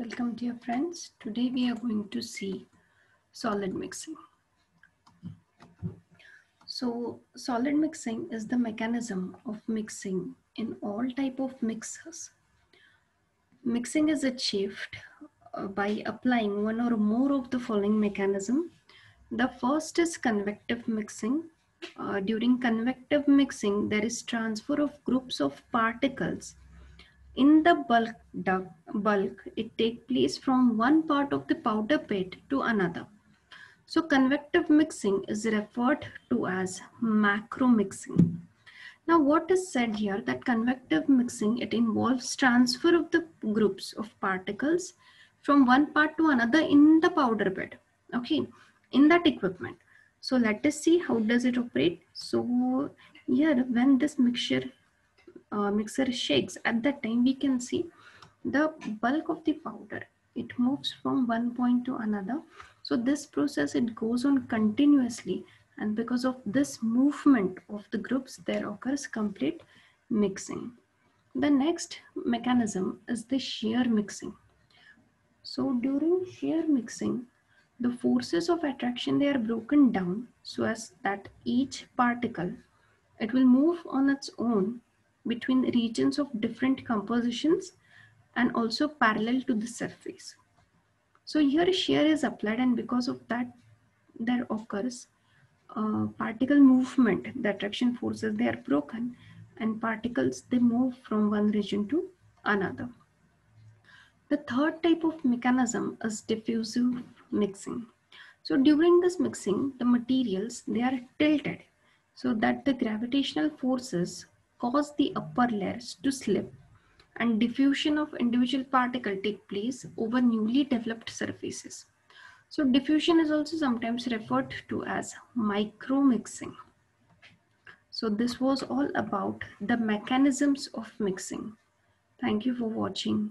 Welcome dear friends. Today we are going to see solid mixing. So solid mixing is the mechanism of mixing in all type of mixers. Mixing is achieved uh, by applying one or more of the following mechanism. The first is convective mixing. Uh, during convective mixing, there is transfer of groups of particles in the bulk bulk, it takes place from one part of the powder bed to another. So convective mixing is referred to as macro mixing. Now what is said here that convective mixing, it involves transfer of the groups of particles from one part to another in the powder bed. Okay, in that equipment. So let us see how does it operate. So here when this mixture uh, mixer shakes. At that time we can see the bulk of the powder. It moves from one point to another. So this process it goes on continuously. And because of this movement of the groups there occurs complete mixing. The next mechanism is the shear mixing. So during shear mixing the forces of attraction they are broken down so as that each particle it will move on its own between regions of different compositions and also parallel to the surface. So here shear is applied and because of that there occurs uh, particle movement, the attraction forces they are broken and particles they move from one region to another. The third type of mechanism is diffusive mixing. So during this mixing, the materials they are tilted so that the gravitational forces cause the upper layers to slip and diffusion of individual particle take place over newly developed surfaces. So diffusion is also sometimes referred to as micro mixing. So this was all about the mechanisms of mixing. Thank you for watching.